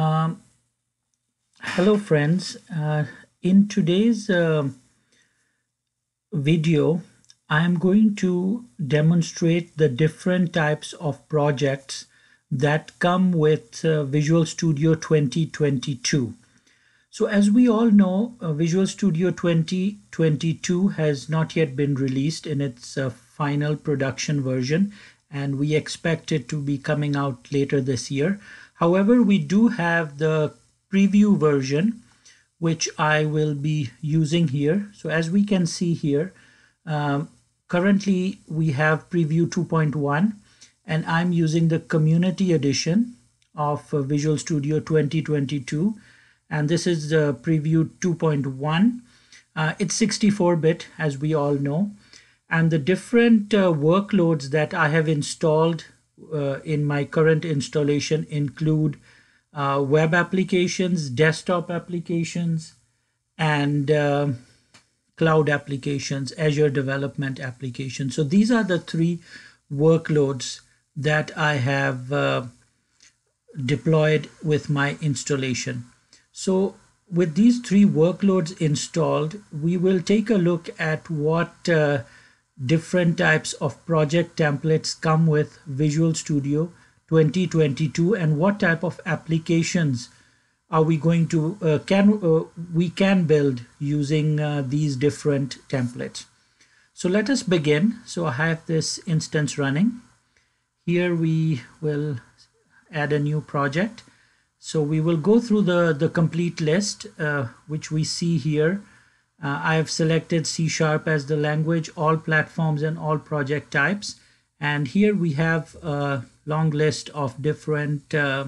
Um, hello friends. Uh, in today's uh, video, I am going to demonstrate the different types of projects that come with uh, Visual Studio 2022. So as we all know, uh, Visual Studio 2022 has not yet been released in its uh, final production version and we expect it to be coming out later this year. However, we do have the preview version, which I will be using here. So as we can see here, um, currently we have preview 2.1 and I'm using the community edition of uh, Visual Studio 2022 and this is the preview 2.1 uh, it's 64 bit as we all know. And the different uh, workloads that I have installed in my current installation include uh, web applications, desktop applications, and uh, cloud applications, Azure development applications. So these are the three workloads that I have uh, deployed with my installation. So with these three workloads installed, we will take a look at what uh, different types of project templates come with Visual Studio 2022 and what type of applications are we going to uh, can uh, we can build using uh, these different templates. So let us begin. So I have this instance running. Here we will add a new project. So we will go through the the complete list uh, which we see here uh, I have selected C Sharp as the language, all platforms and all project types. And here we have a long list of different uh,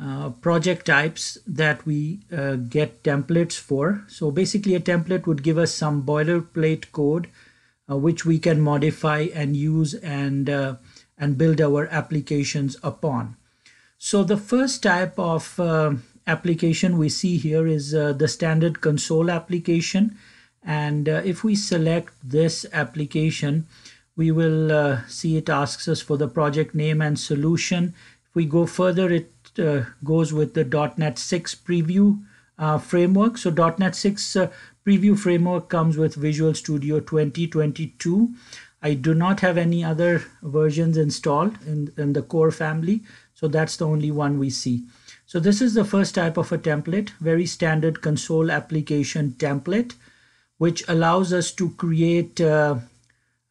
uh, project types that we uh, get templates for. So basically a template would give us some boilerplate code uh, which we can modify and use and, uh, and build our applications upon. So the first type of application we see here is uh, the standard console application. And uh, if we select this application we will uh, see it asks us for the project name and solution. If we go further it uh, goes with the .NET 6 preview uh, framework. So .NET 6 uh, preview framework comes with Visual Studio 2022 I do not have any other versions installed in, in the core family. So that's the only one we see so this is the first type of a template, very standard console application template, which allows us to create uh,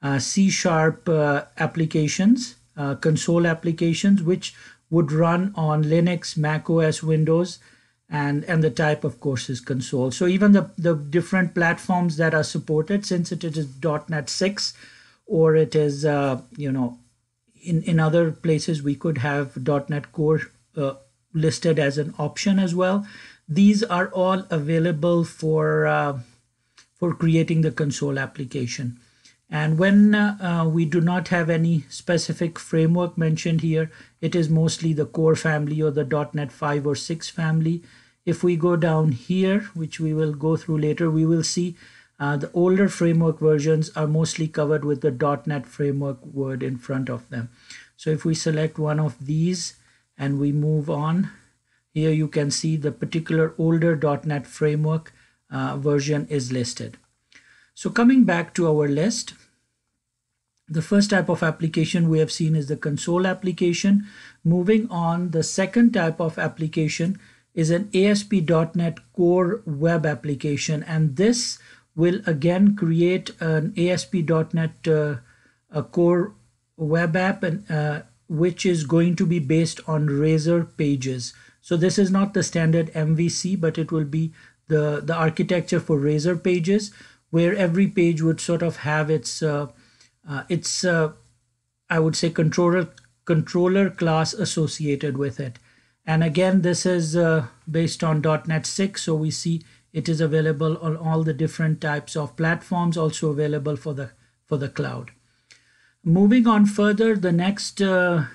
uh, C-sharp uh, applications, uh, console applications, which would run on Linux, Mac OS, Windows, and, and the type of course is console. So even the, the different platforms that are supported, since it is .NET 6 or it is, uh, you know, in, in other places we could have .NET Core uh, listed as an option as well. These are all available for, uh, for creating the console application. And when uh, uh, we do not have any specific framework mentioned here, it is mostly the core family or the .NET 5 or 6 family. If we go down here, which we will go through later, we will see uh, the older framework versions are mostly covered with the .NET framework word in front of them. So if we select one of these, and we move on. Here you can see the particular older .NET framework uh, version is listed. So coming back to our list the first type of application we have seen is the console application. Moving on the second type of application is an ASP.NET Core web application and this will again create an ASP.NET uh, Core web app and uh, which is going to be based on Razor pages. So this is not the standard MVC, but it will be the, the architecture for Razor pages, where every page would sort of have its, uh, uh, its uh, I would say, controller, controller class associated with it. And again, this is uh, based on .NET 6, so we see it is available on all the different types of platforms, also available for the, for the cloud. Moving on further, the next uh,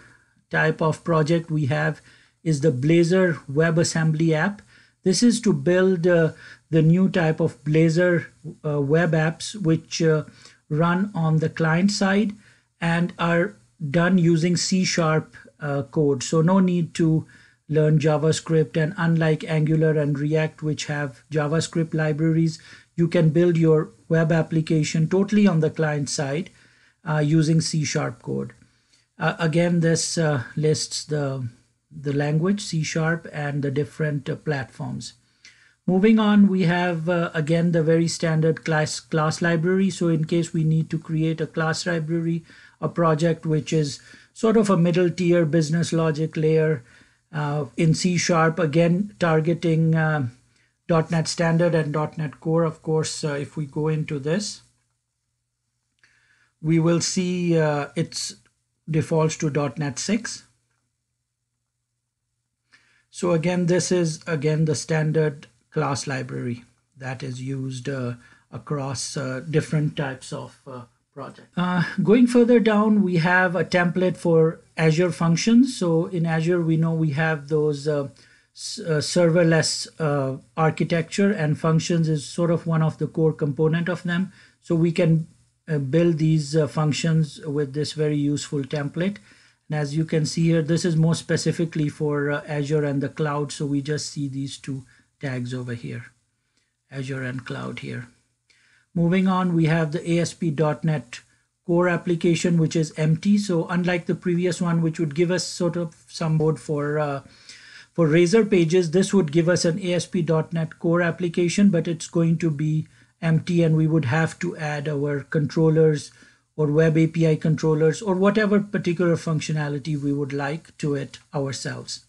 type of project we have is the Blazor WebAssembly app. This is to build uh, the new type of Blazor uh, web apps which uh, run on the client side and are done using C Sharp uh, code. So no need to learn JavaScript. And unlike Angular and React, which have JavaScript libraries, you can build your web application totally on the client side using C Sharp code. Uh, again, this uh, lists the, the language C Sharp and the different uh, platforms. Moving on, we have uh, again the very standard class class library. So in case we need to create a class library, a project which is sort of a middle tier business logic layer uh, in C Sharp, again targeting uh, .NET Standard and .NET Core. Of course, uh, if we go into this, we will see uh, it's defaults to .NET 6. So again, this is again the standard class library that is used uh, across uh, different types of uh, projects. Uh, going further down, we have a template for Azure functions. So in Azure, we know we have those uh, uh, serverless architecture and functions is sort of one of the core component of them. So we can Uh, build these uh, functions with this very useful template. And as you can see here, this is more specifically for uh, Azure and the cloud. So we just see these two tags over here, Azure and Cloud here. Moving on, we have the ASP.NET Core application, which is empty. So unlike the previous one, which would give us sort of some code for uh, for Razor pages, this would give us an ASP.NET Core application, but it's going to be empty and we would have to add our controllers or web API controllers or whatever particular functionality we would like to it ourselves.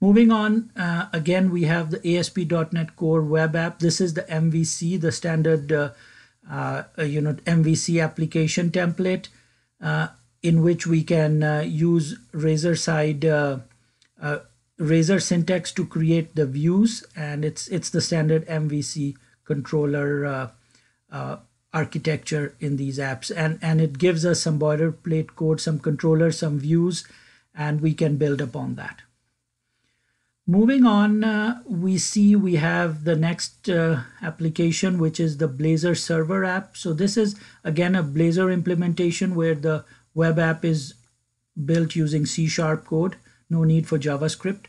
Moving on, uh, again, we have the ASP.NET Core web app. This is the MVC, the standard uh, uh, you know, MVC application template uh, in which we can uh, use Razor side uh, Razor syntax to create the views, and it's it's the standard MVC controller architecture in these apps, and and it gives us some boilerplate code, some controllers, some views, and we can build upon that. Moving on, uh, we see we have the next uh, application, which is the Blazor server app. So this is again a Blazor implementation where the web app is built using C sharp code, no need for JavaScript.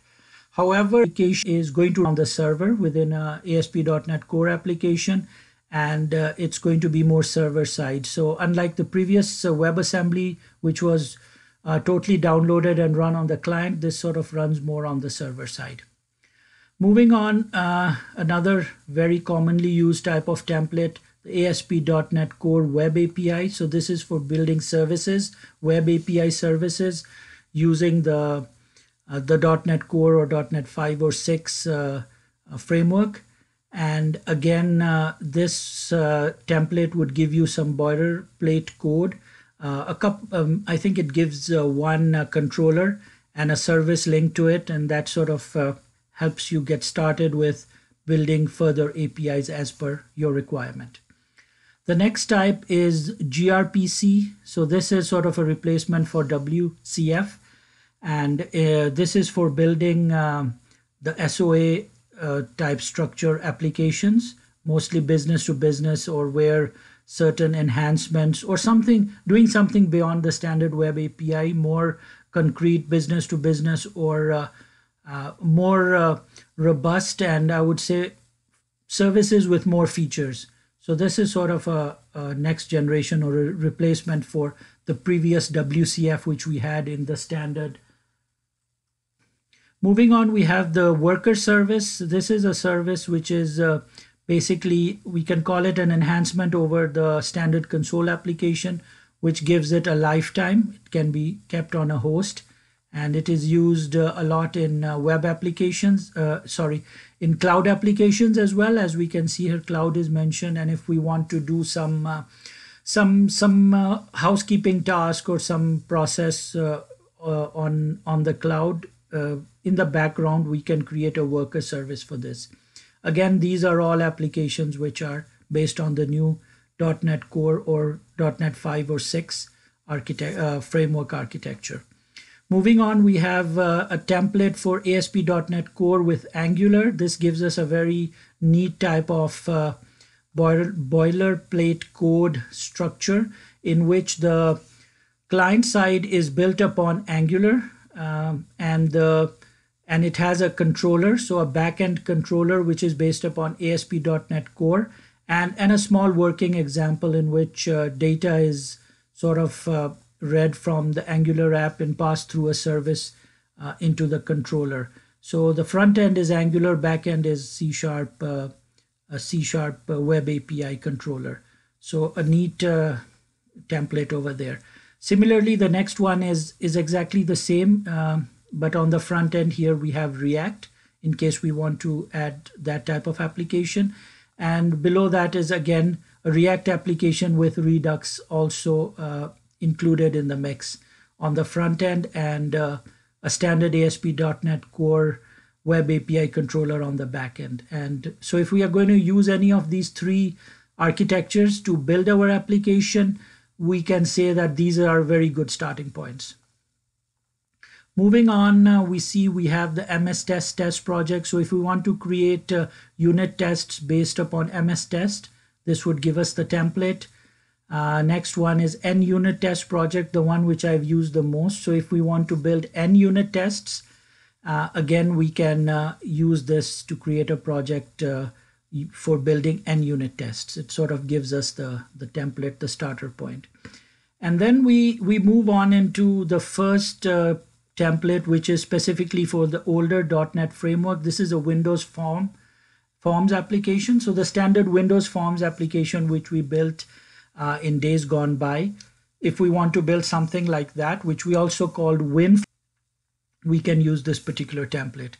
However, application is going to run the server within a ASP.NET Core application, and uh, it's going to be more server side. So unlike the previous uh, WebAssembly, which was uh, totally downloaded and run on the client. This sort of runs more on the server side. Moving on, uh, another very commonly used type of template, the ASP.NET Core Web API. So this is for building services, Web API services using the uh, the .NET Core or .NET 5 or 6 uh, uh, framework. And again, uh, this template would give you some boilerplate code. Uh, a cup um, i think it gives uh, one uh, controller and a service link to it and that sort of uh, helps you get started with building further apis as per your requirement. The next type is grpc so this is sort of a replacement for wcf and uh, this is for building um, the soa uh, type structure applications mostly business to business or where certain enhancements or something doing something beyond the standard web api more concrete business to business or uh, uh, more uh, robust and i would say services with more features. So this is sort of a, a next generation or a replacement for the previous wcf which we had in the standard moving on we have the worker service. This is a service which is uh, basically we can call it an enhancement over the standard console application which gives it a lifetime. It can be kept on a host and it is used uh, a lot in uh, web applications uh, sorry in cloud applications as well. As we can see here cloud is mentioned and if we want to do some uh, some some uh, housekeeping task or some process on on the cloud in the background we can create a worker service for this Again, these are all applications which are based on the new .NET Core or .NET 5 or 6 architect, uh, framework architecture. Moving on, we have uh, a template for ASP.NET Core with Angular. This gives us a very neat type of uh, boiler, boilerplate code structure in which the client side is built upon Angular um, and the and it has a controller, so a backend controller which is based upon ASP.NET Core, and, and a small working example in which uh, data is sort of uh, read from the Angular app and passed through a service uh, into the controller. So the front end is Angular, back end is C Sharp, uh, a C Sharp uh, Web API controller. So a neat uh, template over there. Similarly, the next one is, is exactly the same, um, but on the front end here we have React in case we want to add that type of application. And below that is again a React application with Redux also uh, included in the mix on the front end and uh, a standard ASP.NET Core web API controller on the back end. And so if we are going to use any of these three architectures to build our application, we can say that these are very good starting points. Moving on, uh, we see we have the MSTest test project. So if we want to create uh, unit tests based upon MSTest, this would give us the template. Uh, next one is NUnit test project, the one which I've used the most. So if we want to build NUnit tests, uh, again, we can uh, use this to create a project uh, for building NUnit tests. It sort of gives us the, the template, the starter point. And then we, we move on into the first uh, template, which is specifically for the older .NET framework. This is a Windows form forms application. So the standard Windows Forms application, which we built uh, in days gone by, if we want to build something like that, which we also called Win, we can use this particular template.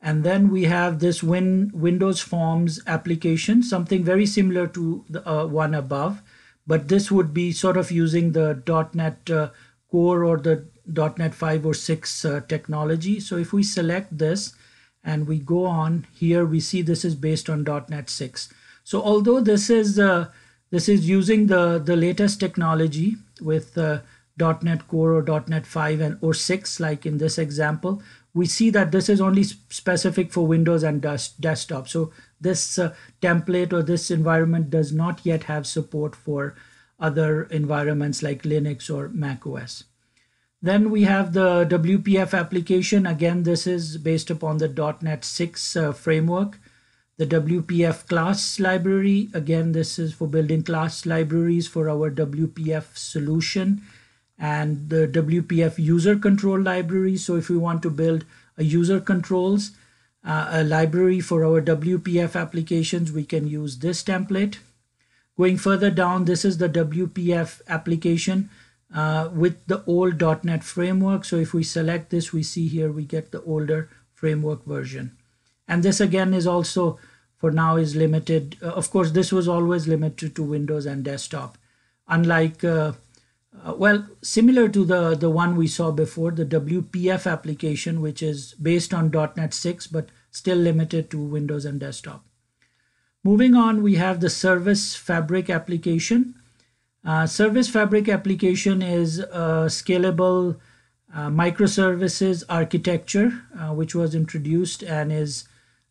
And then we have this Win Windows Forms application, something very similar to the uh, one above, but this would be sort of using the .NET uh, Core or the .NET 5 or 6 uh, technology. So if we select this, and we go on here we see this is based on .NET 6 so although this is uh, this is using the the latest technology with uh, .NET Core or .NET 5 and or 6 like in this example we see that this is only specific for Windows and desktop so this uh, template or this environment does not yet have support for other environments like Linux or Mac OS. Then we have the WPF application. Again, this is based upon the .NET 6 uh, framework. The WPF class library, again, this is for building class libraries for our WPF solution and the WPF user control library. So if we want to build a user controls, uh, a library for our WPF applications, we can use this template. Going further down, this is the WPF application uh, with the old .NET framework. So if we select this, we see here we get the older framework version. And this again is also for now is limited. Uh, of course, this was always limited to Windows and desktop. Unlike, uh, well, similar to the, the one we saw before, the WPF application, which is based on .NET 6, but still limited to Windows and desktop. Moving on, we have the Service Fabric application. Uh, Service Fabric application is a scalable uh, microservices architecture, uh, which was introduced and is,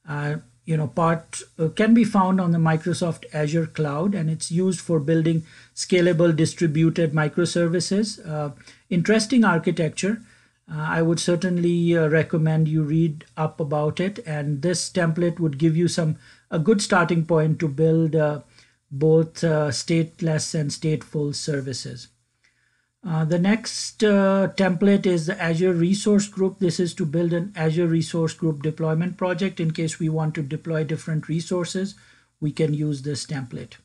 uh, you know, part uh, can be found on the Microsoft Azure cloud, and it's used for building scalable distributed microservices. Uh, interesting architecture. I would certainly recommend you read up about it, and this template would give you some a good starting point to build both uh, stateless and stateful services. Uh, the next uh, template is the Azure Resource Group. This is to build an Azure Resource Group deployment project. In case we want to deploy different resources, we can use this template.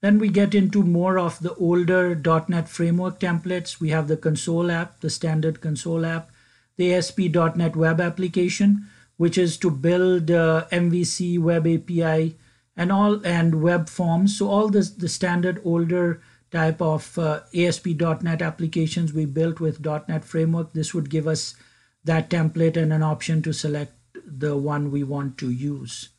Then we get into more of the older .NET Framework templates. We have the console app, the standard console app, the ASP.NET Web application, which is to build uh, MVC Web API and all and web forms. So all this the standard older type of uh, ASP.NET applications we built with .NET Framework. This would give us that template and an option to select the one we want to use.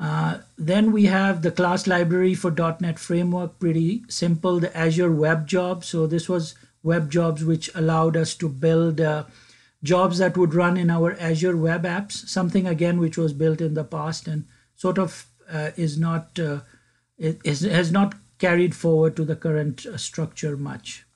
Uh, then we have the class library for .NET Framework, pretty simple, the Azure Web Jobs. So this was web jobs which allowed us to build uh, jobs that would run in our Azure web apps, something again which was built in the past and sort of uh, is not uh, is, has not carried forward to the current uh, structure much.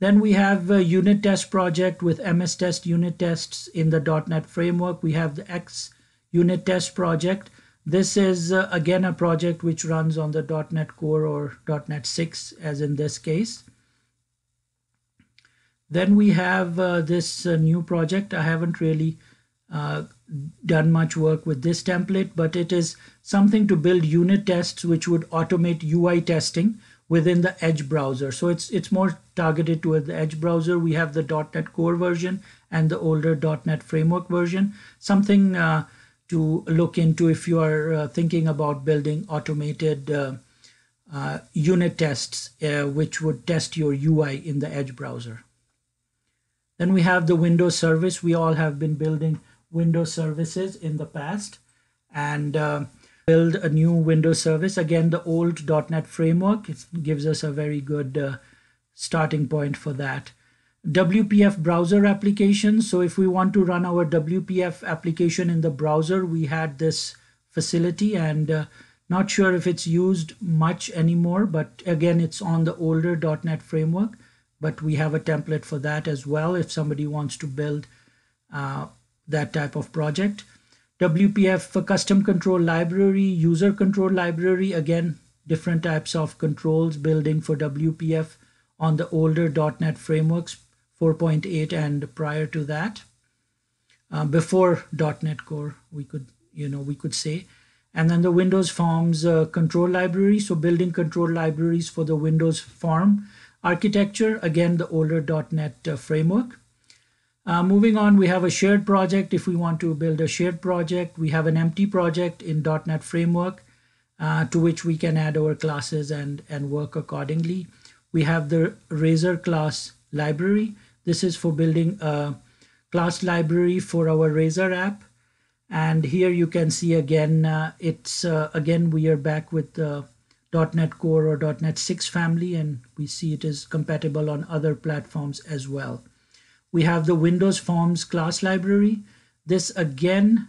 Then we have a unit test project with MSTest unit tests in the .NET framework. We have the X unit test project. This is uh, again a project which runs on the .NET Core or .NET 6 as in this case. Then we have uh, this uh, new project. I haven't really uh, done much work with this template, but it is something to build unit tests which would automate UI testing within the Edge browser. So it's it's more targeted toward the Edge browser. We have the .NET Core version and the older .NET Framework version. Something uh, to look into if you are uh, thinking about building automated uh, uh unit tests uh, which would test your UI in the Edge browser. Then we have the Windows service. We all have been building Windows services in the past and uh, build a new Windows service. Again, the old .NET framework gives us a very good uh, starting point for that. WPF browser application. So if we want to run our WPF application in the browser, we had this facility and uh, not sure if it's used much anymore, but again, it's on the older .NET framework, but we have a template for that as well if somebody wants to build uh, that type of project. WPF for custom control library, user control library, again, different types of controls building for WPF on the older .NET frameworks, 4.8 and prior to that. Uh, before .NET Core, we could, you know, we could say. And then the Windows Forms uh, control library, so building control libraries for the Windows Form architecture, again, the older .NET uh, framework. Uh, moving on, we have a shared project. If we want to build a shared project, we have an empty project in .NET Framework uh, to which we can add our classes and, and work accordingly. We have the Razor class library. This is for building a class library for our Razor app. And here you can see again, uh, it's uh, again, we are back with the .NET Core or .NET 6 family, and we see it is compatible on other platforms as well. We have the Windows Forms class library. This again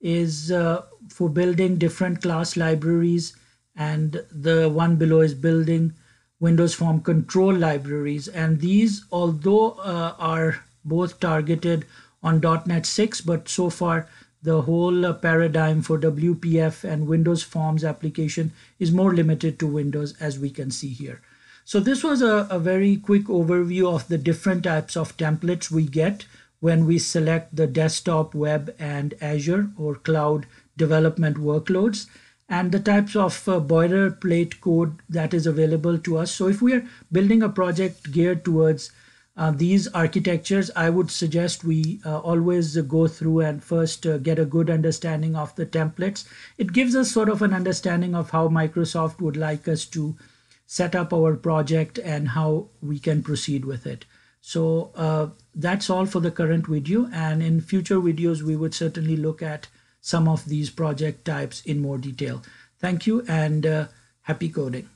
is uh, for building different class libraries and the one below is building Windows Form control libraries. And these, although uh, are both targeted on .NET 6, but so far the whole uh, paradigm for WPF and Windows Forms application is more limited to Windows as we can see here. So this was a, a very quick overview of the different types of templates we get when we select the desktop, web, and Azure or cloud development workloads and the types of uh, boilerplate code that is available to us. So if we are building a project geared towards uh, these architectures, I would suggest we uh, always go through and first uh, get a good understanding of the templates. It gives us sort of an understanding of how Microsoft would like us to set up our project and how we can proceed with it. So uh, that's all for the current video. And in future videos, we would certainly look at some of these project types in more detail. Thank you and uh, happy coding.